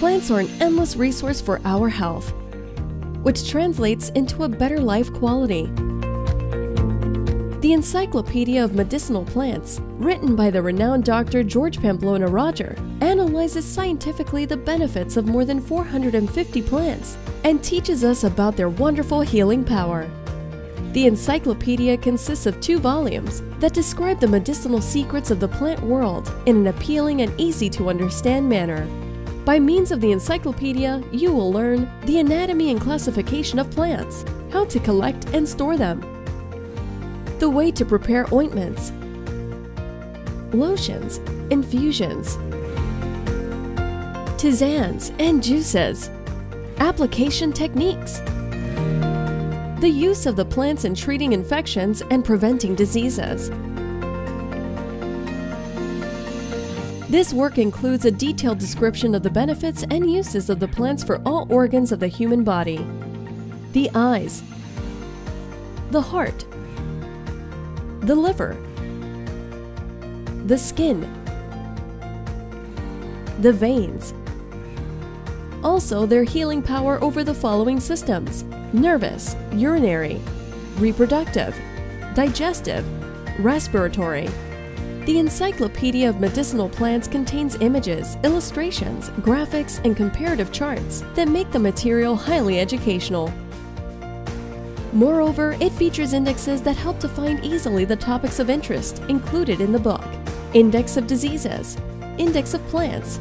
plants are an endless resource for our health, which translates into a better life quality. The Encyclopedia of Medicinal Plants, written by the renowned Dr. George Pamplona Roger, analyzes scientifically the benefits of more than 450 plants and teaches us about their wonderful healing power. The encyclopedia consists of two volumes that describe the medicinal secrets of the plant world in an appealing and easy to understand manner. By means of the encyclopedia, you will learn the anatomy and classification of plants, how to collect and store them, the way to prepare ointments, lotions, infusions, tisanes, and juices, application techniques, the use of the plants in treating infections and preventing diseases. This work includes a detailed description of the benefits and uses of the plants for all organs of the human body. The eyes, the heart, the liver, the skin, the veins. Also, their healing power over the following systems nervous, urinary, reproductive, digestive, respiratory. The Encyclopedia of Medicinal Plants contains images, illustrations, graphics, and comparative charts that make the material highly educational. Moreover, it features indexes that help to find easily the topics of interest included in the book. Index of diseases, Index of plants,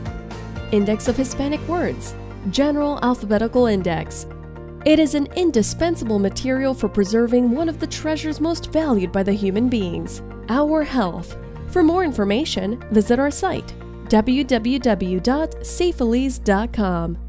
Index of Hispanic words, General Alphabetical Index. It is an indispensable material for preserving one of the treasures most valued by the human beings, our health. For more information, visit our site www.safeliz.com.